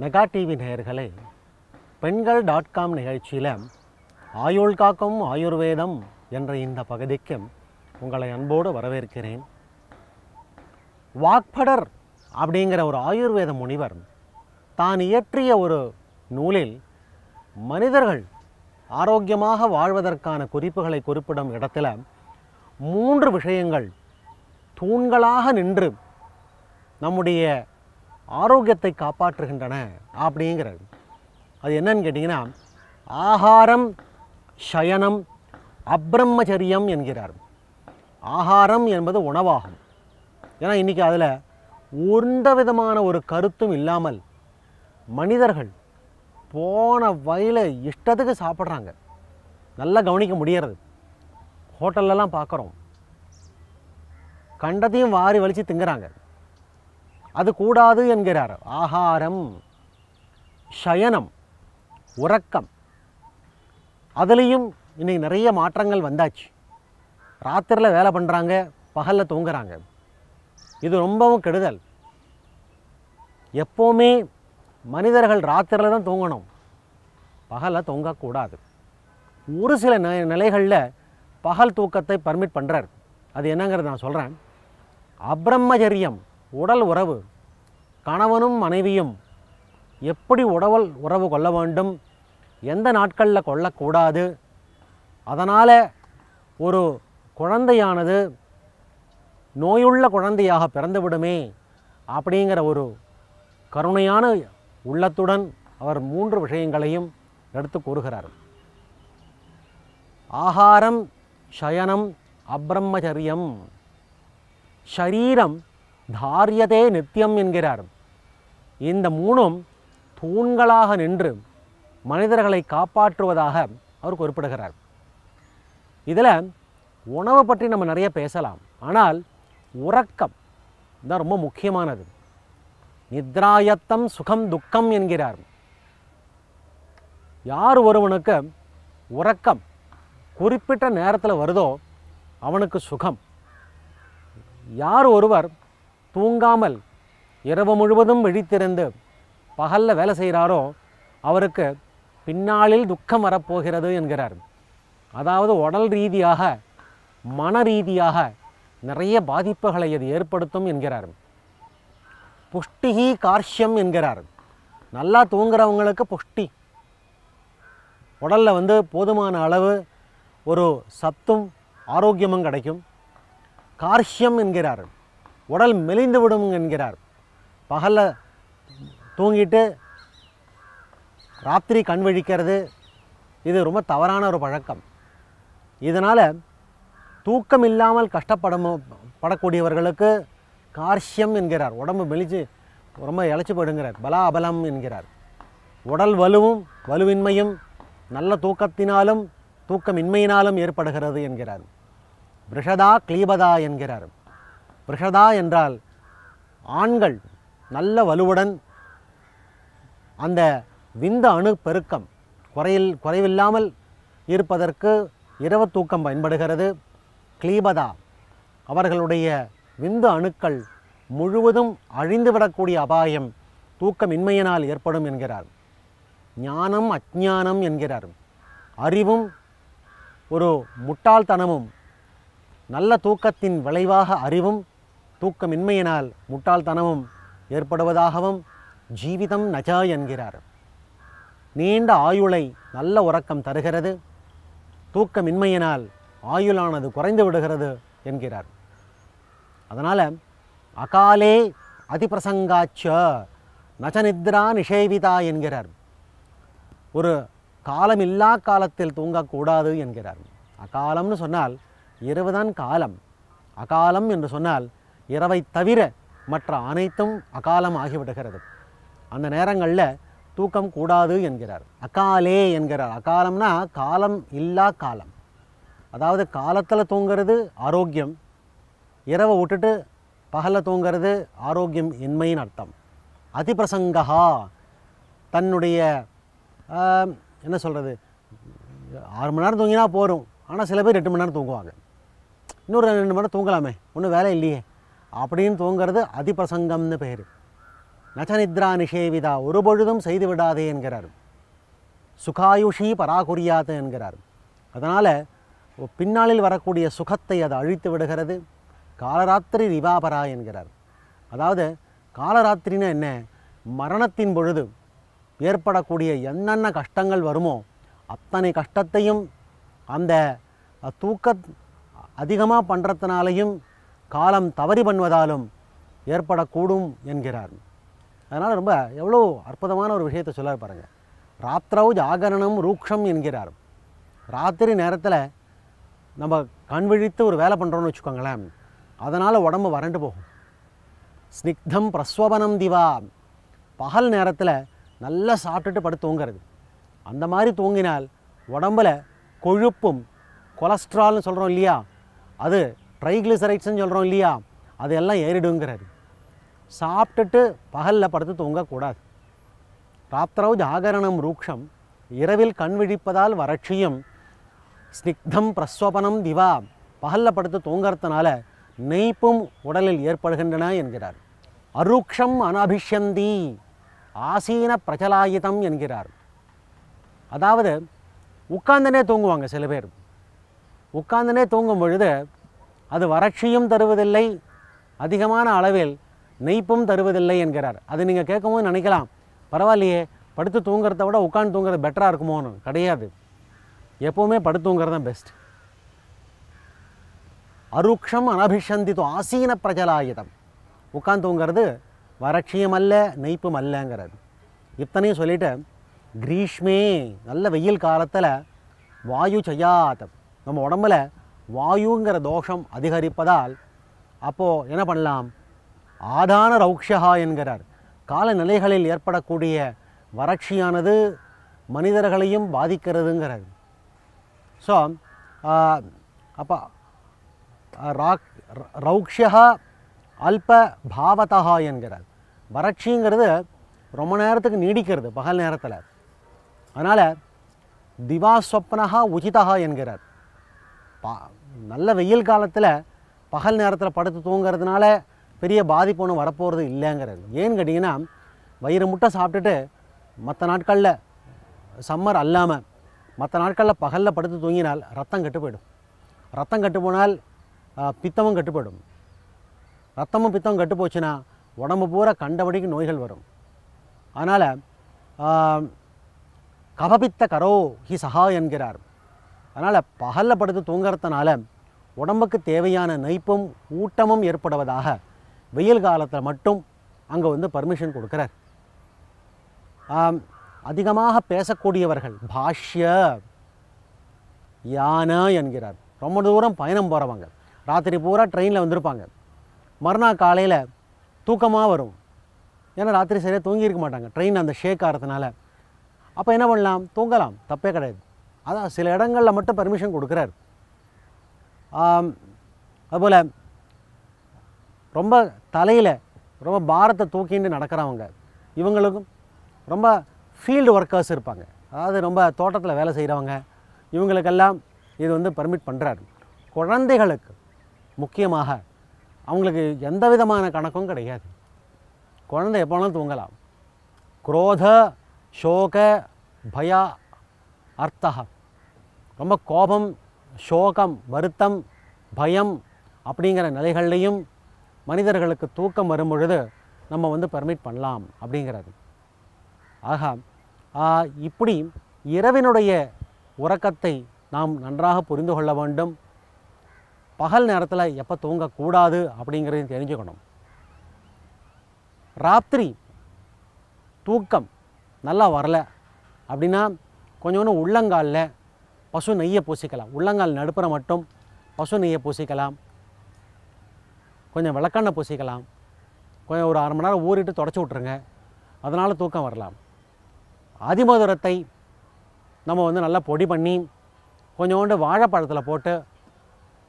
Mega TV நேயர்களே பெண்கள் dot com நிகழ்ச்சியில் ஆயுள் காக்கும் ஆயுர்வேதம் என்ற இந்த பகுதிக்கு உங்களை அன்போடு வரவேற்கிறேன். வாக்படர் அப்படிங்கிற ஒரு ஆயுர்வேத முனிவர் தான் இயற்றிய ஒரு நூலில் மனிதர்கள் ஆரோக்கியமாக வாழ்வதற்கான குறிப்புகளை குறிப்பிடும் இடத்துல மூன்று விஷயங்கள் தூண்களாக நின்று நம்முடைய ஆரோக்கியத்தை காப்பாற்றுகின்றன அப்படிங்கிறது அது என்னன்னு கேட்டிங்கன்னா ஆகாரம் சயனம் அப்ரம்மச்சரியம் என்கிறார். ஆகாரம் என்பது உணவாகும். ஏன்னா இன்றைக்கி அதில் எந்த விதமான ஒரு கருத்தும் இல்லாமல் மனிதர்கள் போன வயல இஷ்டத்துக்கு சாப்பிட்றாங்க. நல்லா கவனிக்க முடியறது. ஹோட்டல்லலாம் பார்க்குறோம் கண்டத்தையும் வாரி வலித்து திங்குறாங்க. அது கூடாது என்கிறார். ஆகாரம் சயனம் உறக்கம். அதுலேயும் இன்னைக்கு நிறைய மாற்றங்கள் வந்தாச்சு. ராத்திரியில் வேலை பண்ணுறாங்க பகலில் தூங்குறாங்க. இது ரொம்பவும் கெடுதல். எப்போவுமே மனிதர்கள் ராத்திரியில் தான் தூங்கணும். பகலில் தூங்கக்கூடாது ஒரு சில ந நிலைகளில் பகல் தூக்கத்தை பர்மிட் பண்ணுறார் அது என்னங்கிறது நான் சொல்கிறேன் அப்ரம்மச்சரியம் உடல் உறவு. கணவனும் மனைவியும் எப்படி உடவல் உறவு கொள்ள வேண்டும் எந்த நாட்களில் கொள்ளக்கூடாது அதனால் ஒரு குழந்தையானது நோயுள்ள குழந்தையாக பிறந்துவிடுமே அப்படிங்கிற ஒரு கருணையான உள்ளத்துடன் அவர் மூன்று விஷயங்களையும் எடுத்து கூறுகிறார். ஆகாரம் சயனம் அப்ரம்மச்சரியம் ஷரீரம் தாரியதே நித்தியம் என்கிறார். இந்த மூணும் தூண்களாக நின்று மனிதர்களை காப்பாற்றுவதாக அவர் குறிப்பிடுகிறார். இதில் உணவை பற்றி நம்ம நிறைய பேசலாம். ஆனால் உறக்கம் தான் ரொம்ப முக்கியமானது. நித்ராயத்தம் சுகம் துக்கம் என்கிறார். யார் ஒருவனுக்கு உறக்கம் குறிப்பிட்ட நேரத்தில் வருதோ அவனுக்கு சுகம். யார் ஒருவர் தூங்காமல் இரவு முழுவதும் விழித்திருந்து பகலில் வேலை செய்கிறாரோ அவருக்கு பின்னாளில் துக்கம் வரப்போகிறது என்கிறார். அதாவது உடல் ரீதியாக மன ரீதியாக நிறைய பாதிப்புகளை அது ஏற்படுத்தும் என்கிறார். புஷ்டிகி கார்ஷ்யம் என்கிறார். நல்லா தூங்குறவங்களுக்கு புஷ்டி. உடலில் வந்து போதுமான அளவு ஒரு சத்தும் ஆரோக்கியமும் கிடைக்கும். கார்ஷ்யம் என்கிறார். உடல் மெலிந்து விடும் என்கிறார். பகலில் தூங்கிட்டு ராத்திரி கண் விழிக்கிறது இது ரொம்ப தவறான ஒரு பழக்கம். இதனால் தூக்கம் இல்லாமல் கஷ்டப்படும் படக்கூடியவர்களுக்கு கார்சியம் என்கிறார். உடம்பு மெலிச்சு ரொம்ப இழைச்சி போயிடுங்கிறார். பலா அபலம் என்கிறார். உடல் வலுவும் வலுவின்மையும் நல்ல தூக்கத்தினாலும் தூக்கமின்மையினாலும் ஏற்படுகிறது என்கிறார். பிருஷதா கிளீபதா என்கிறார். பிருஷதா என்றால் ஆண்கள் நல்ல வலுவுடன் அந்த விந்த அணு பெருக்கம் குறையில் குறைவில்லாமல் இருப்பதற்கு இரவு தூக்கம் பயன்படுகிறது. கிளீபதா அவர்களுடைய விந்து அணுக்கள் முழுவதும் அழிந்துவிடக்கூடிய அபாயம் தூக்கமின்மையினால் ஏற்படும் என்கிறார். ஞானம் அஜானம் என்கிறார். அறிவும் ஒரு முட்டாள்தனமும் நல்ல தூக்கத்தின் விளைவாக அறிவும் தூக்கமின்மையினால் முட்டாள்தனமும் ஏற்படுவதாகவும் ஜீவிதம் நஜா என்கிறார். நீண்ட ஆயுளை நல்ல உறக்கம் தருகிறது. தூக்கமின்மையினால் ஆயுளானது குறைந்து விடுகிறது என்கிறார். அதனால் அகாலே அதிபிரசங்காச்ச நச்சநித்ரா நிஷேவிதா என்கிறார். ஒரு காலமில்லா காலத்தில் தூங்கக்கூடாது என்கிறார். அகாலம்னு சொன்னால் இரவுதான் காலம். அகாலம் என்று சொன்னால் இரவை தவிர மற்ற அனைத்தும் அகாலம் ஆகிவிடுகிறது. அந்த நேரங்களில் தூக்கம் கூடாது என்கிறார். அகாலே என்கிறார். அகாலம்னா காலம் இல்லா காலம். அதாவது காலத்தில் தூங்கிறது ஆரோக்கியம் இரவை விட்டுட்டு பகலில் தூங்கிறது ஆரோக்கியம் இன்மையின் அர்த்தம். அதிபிரசங்கா தன்னுடைய என்ன சொல்கிறது ஆறு மணி நேரம் தூங்கினா போதும். ஆனால் சில பேர் எட்டு மணி நேரம் தூங்குவாங்க. இன்னொரு ரெண்டு மணி நேரம் தூங்கலாமே. ஒன்றும் வேலை இல்லையே. அப்படின்னு தூங்குறது அதிபிரசங்கம்னு பேர். நச்சநித்ரா நிஷேவிதா ஒரு பொழுதும் செய்து விடாதே என்கிறார். சுகாயுஷி பராகுரியாத் என்கிறார். அதனால் பின்னாளில் வரக்கூடிய சுகத்தை அது அழித்து விடுகிறது. காலராத்திரி ரிவாபரா என்கிறார். அதாவது காலராத்திரினா என்ன? மரணத்தின் பொழுது ஏற்படக்கூடிய என்னென்ன கஷ்டங்கள் வருமோ அத்தனை கஷ்டத்தையும் அந்த தூக்க அதிகமாக பண்ணுறதுனாலையும் காலம் தவறி பண்ணுவதாலும் ஏற்படக்கூடும் என்கிறார். அதனால் ரொம்ப எவ்வளோ அற்புதமான ஒரு விஷயத்தை சொல்ல பாருங்கள் ராத்திரவு ஜாகரணம் ரூக்ஷம் என்கிறார். ராத்திரி நேரத்தில் நம்ம கண் விழித்து ஒரு வேலை பண்ணுறோன்னு வச்சுக்கோங்களேன். அதனால் உடம்பு வறண்டு போகும். ஸ்னிக்தம் பிரஸ்வபனம் திவா. பகல் நேரத்தில் நல்லா சாப்பிட்டுட்டு படுத்து தூங்கிறது. அந்த மாதிரி தூங்கினால் உடம்பில் கொழுப்பும் கொலஸ்ட்ரால்னு சொல்கிறோம் இல்லையா? அது ட்ரைக்ளிசரைட்ஸ்னு சொல்கிறோம் இல்லையா? அதெல்லாம் ஏறிடுங்கிறாரு. சாப்பிட்டுட்டு பகலில் படுத்து தூங்கக்கூடாது. ராத்திரவு ஜாகரணம் ரூக்ஷம். இரவில் கண் விழிப்பதால் வறட்சியும் ஸ்னிக்தம் பிரஸ்வபனம் திவா. பகலில் படுத்து தூங்கறதுனால நெய்ப்பும் உடலில் ஏற்படுகின்றன என்கிறார். அருக்ஷம் அனபிஷந்தி ஆசீன பிரச்சலாயுதம் என்கிறார். அதாவது உட்கார்ந்தனே தூங்குவாங்க சில பேர். உட்கார்ந்தனே தூங்கும் பொழுது அது வறட்சியும் தருவதில்லை அதிகமான அளவில் நெய்ப்பும் தருவதில்லை என்கிறார். அது நீங்கள் கேட்கும்போது நினைக்கலாம். பரவாயில்லையே படுத்து தூங்குறத விட உட்காந்து தூங்குறது பெட்டராக இருக்குமோன்னு. கிடையாது. எப்போவுமே படுத்து தூங்குறது தான் பெஸ்ட் அருக்ஷம் அனபிஷந்தித்து ஆசீன பிரஜலாயுதம். உட்காந்து தூங்குறது வறட்சியும் அல்ல நெய்ப்பும் அல்லங்கிறது. இத்தனையும் சொல்லிட்டு கிரீஷ்மே நல்ல வெயில் காலத்தில் வாயு செய்யாதம். நம்ம உடம்புல வாயுங்கிற தோஷம் அதிகரிப்பதால் அப்போது என்ன பண்ணலாம்? ஆதான ரௌக்ஷா என்கிறார். காலநிலைகளில் ஏற்படக்கூடிய வறட்சியானது மனிதர்களையும் பாதிக்கிறதுங்கிறது ஸோ அப்போ ராக் ரௌக்ஷா அல்ப பாவதா என்கிறார். வறட்சிங்கிறது ரொம்ப நேரத்துக்கு நீடிக்கிறது பகல் நேரத்தில். அதனால் திவா சொப்னஹா உச்சிதா என்கிறார். பா நல்ல வெயில் காலத்தில் பகல் நேரத்தில் படுத்து தூங்குறதுனால பெரிய பாதிப்பு ஒன்று வரப்போகிறது இல்லைங்கிறது. ஏன்னு கேட்டிங்கன்னா வயிறு முட்டை சாப்பிட்டுட்டு மற்ற நாட்களில் சம்மர் அல்லாமல் மற்ற நாட்களில் பகலில் படுத்து தூங்கினால் ரத்தம் கெட்டு போயிடும். ரத்தம் கெட்டு போனால் பித்தமும் கெட்டு போயிடும். ரத்தமும் பித்தமும் கெட்டு போச்சுன்னா உடம்பு பூரா கண்டபடிக்கு நோய்கள் வரும். அதனால் கபபித்த கரோ ஹி சஹா என்கிறார். அதனால் பகலில் படுத்து தூங்குறதுனால உடம்புக்கு தேவையான நைப்பும் ஊட்டமும் ஏற்படுவதாக வெயில் காலத்தில் மட்டும் அங்கே வந்து பர்மிஷன் கொடுக்குறார். அதிகமாக பேசக்கூடியவர்கள் பாஷ்ய யானை என்கிறார். ரொம்ப தூரம் பயணம் போகிறவங்க ராத்திரி பூரா ட்ரெயினில் வந்திருப்பாங்க. மறுநாள் காலையில் தூக்கமாக வரும். ஏன்னா ராத்திரி சரியாக தூங்கியிருக்க மாட்டாங்க. ட்ரெயின் அந்த ஷேக் ஆகிறதுனால அப்போ என்ன பண்ணலாம்? தூங்கலாம். தப்பே கிடையாது. அதான் சில இடங்களில் மட்டும் பர்மிஷன் கொடுக்குறாரு. அதுபோல் ரொம்ப தலையில் ரொம்ப பாரத்தை தூக்கிட்டு நடக்கிறவங்க இவங்களுக்கும் ரொம்ப ஃபீல்டு ஒர்க்கர்ஸ் இருப்பாங்க. அதாவது ரொம்ப தோட்டத்தில் வேலை செய்கிறவங்க இவங்களுக்கெல்லாம் இது வந்து பர்மிட் பண்ணுறாரு குழந்தைகளுக்கு முக்கியமாக அவங்களுக்கு எந்த விதமான கணக்கும் கிடையாது. குழந்தை எப்போ வேணாலும் தூங்கலாம். குரோத சோக பயா அர்த்தகம் ரொம்ப கோபம் சோகம் வருத்தம் பயம் அப்படிங்கிற நிலைகள்லையும் மனிதர்களுக்கு தூக்கம் வரும் பொழுது நம்ம வந்து பர்மிட் பண்ணலாம் அப்படிங்கிறது. ஆக இப்படி இரவினுடைய உறக்கத்தை நாம் நன்றாக புரிந்து கொள்ள வேண்டும். பகல் நேரத்தில் எப்போ தூங்கக்கூடாது அப்படிங்கிறதையும் தெரிஞ்சுக்கணும். ராத்திரி தூக்கம் நல்லா வரல அப்படின்னா கொஞ்சோண்டு உள்ளங்காலில் பசு நெய்யை பூசிக்கலாம். உள்ளங்கால் நடுப்புற மட்டும் பசு நெய்யை பூசிக்கலாம். கொஞ்சம் விளக்கெண்ணெய் பூசிக்கலாம். கொஞ்சம் ஒரு அரை மணி நேரம் ஊறிட்டு தொடச்சி விட்ருங்க அதனால் தூக்கம் வரலாம். அதிமதுரத்தை நம்ம வந்து நல்லா பொடி பண்ணி கொஞ்சோண்டு வாழைப்பழத்தில் போட்டு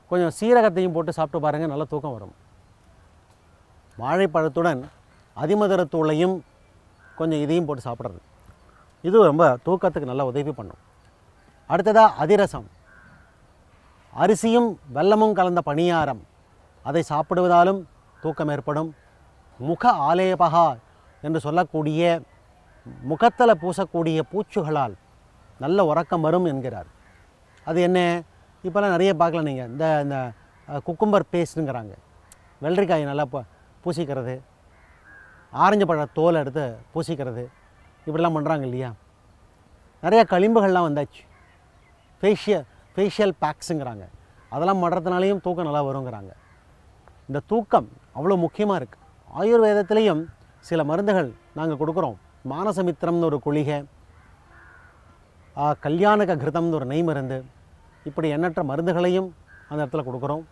கொஞ்சம் சீரகத்தையும் போட்டு சாப்பிட்டு பாருங்கள் நல்ல தூக்கம் வரும். வாழைப்பழத்துடன் அதிமதுரத்தூளையும் கொஞ்சம் இதையும் போட்டு சாப்பிட்றது. இது ரொம்ப தூக்கத்துக்கு நல்லா உதவி பண்ணும். அடுத்ததாக அதிரசம். அரிசியும் வெல்லமும் கலந்த பணியாரம். அதை சாப்பிடுவதாலும் தூக்கம் ஏற்படும். முக ஆலேபகா என்று சொல்லக்கூடிய முகத்தில் பூசக்கூடிய பூச்சுகளால் நல்ல உறக்கம் வரும் என்கிறார். அது என்ன? இப்போல்லாம் நிறைய பார்க்கல நீங்கள் இந்த இந்த குக்கும்பர் பேஸ்ட்டுங்கிறாங்க வெள்ளரிக்காய் நல்லா பூசிக்கிறது. ஆரஞ்சு பழ தோலை எடுத்து பூசிக்கிறது. இப்படிலாம் பண்ணுறாங்க இல்லையா? நிறைய களிம்புகள்லாம் வந்தாச்சு. ஃபேஷியல் ஃபேஷியல் பேக்ஸுங்கிறாங்க அதெல்லாம் பண்ணுறதுனாலையும் தூக்கம் நல்லா வருங்கிறாங்க. இந்த தூக்கம் அவ்வளோ முக்கியமாக இருக்குது ஆயுர்வேதத்துலேயும் சில மருந்துகள் நாங்கள் கொடுக்குறோம். மானசமித்திரம்னு ஒரு குளிகை கல்யாணக கிருதம்னு ஒரு நெய் மருந்து இப்படி எண்ணற்ற மருந்துகளையும் அந்த இடத்துல கொடுக்குறோம்.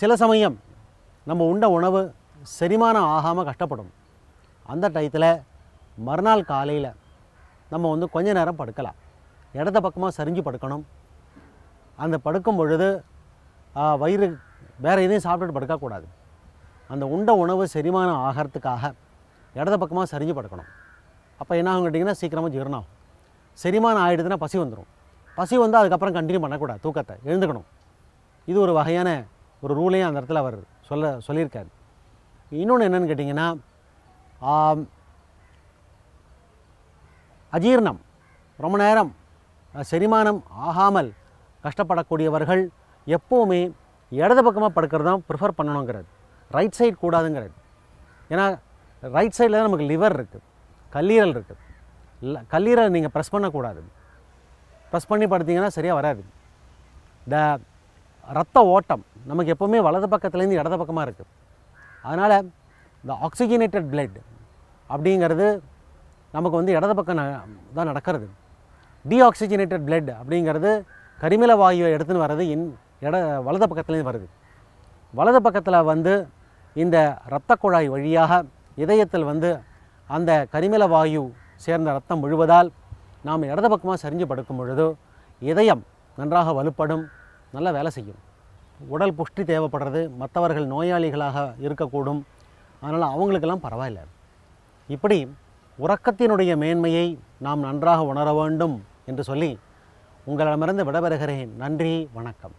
சில சமயம் நம்ம உண்ட உணவு செரிமானம் ஆகாமல் கஷ்டப்படும். அந்த டயத்தில் மறுநாள் காலையில் நம்ம வந்து கொஞ்ச நேரம் படுக்கலாம். இடது பக்கமாக சரிஞ்சு படுக்கணும். அந்த படுக்கும் பொழுது வயிறு வேறு எதையும் சாப்பிட்டுட்டு படுக்கக்கூடாது அந்த உண்ட உணவு செரிமானம் ஆகிறதுக்காக இடது பக்கமாக சரிஞ்சு படுக்கணும். அப்போ என்ன ஆகும் கேட்டிங்கன்னா சீக்கிரமாக ஜீரணம் ஆகும் செரிமானம் ஆகிடுதுன்னா பசி வந்துடும் பசி வந்தால் அதுக்கப்புறம் கண்டினியூ பண்ணக்கூடாது தூக்கத்தை. எழுந்துக்கணும். இது ஒரு வகையான ஒரு ரூலையும் அந்த இடத்துல அவர் சொல்ல சொல்லியிருக்காரு. இன்னொன்று என்னென்னு கேட்டிங்கன்னா அஜீர்ணம் அஜீரணம். ரொம்ப நேரம் செரிமானம் ஆகாமல் கஷ்டப்படக்கூடியவர்கள் எப்போவுமே இடது பக்கமாக படுக்கிறது தான் ப்ரிஃபர் பண்ணணுங்கிறது. ரைட் சைடு கூடாதுங்கிறது. ஏன்னா ரைட் சைடில் தான் நமக்கு லிவர் இருக்குது கல்லீரல் இருக்குது இல்லை கல்லீரல் நீங்கள் ப்ரெஸ் பண்ணக்கூடாது. ப்ரெஸ் பண்ணி படுத்தீங்கன்னா சரியாக வராது. இந்த ரத்த ஓட்டம் நமக்கு எப்போவுமே வலது பக்கத்துலேருந்து இடது பக்கமாக இருக்குது அதனால் இந்த ஆக்சிஜனேட்டட் பிளட் அப்படிங்கிறது நமக்கு வந்து இடது பக்கம் ந- தான் நடக்கிறது. டீஆக்சிஜனேட்டட் பிளட் அப்படிங்கிறது கரிமல வாயுவை எடுத்துன்னு வர்றது இன் இட வலது பக்கத்துலேருந்து வருது. வலது பக்கத்தில் வந்து இந்த இரத்த குழாய் வழியாக இதயத்தில் வந்து அந்த கரிமல வாயு சேர்ந்த ரத்தம் முழுவதால் நாம் இடது பக்கமாக சரிஞ்சு படுக்கும் பொழுது இதயம் நன்றாக வலுப்படும் நல்லா வேலை செய்யும். உடல் புஷ்டி தேவைப்படுறது மற்றவர்கள் நோயாளிகளாக இருக்கக்கூடும். அதனால் அவங்களுக்கெல்லாம் பரவாயில்லை. இப்படி உறக்கத்தினுடைய மேன்மையை நாம் நன்றாக உணர வேண்டும். என்று சொல்லி உங்களிடமிருந்து விடைபெறுகிறேன். நன்றி வணக்கம்.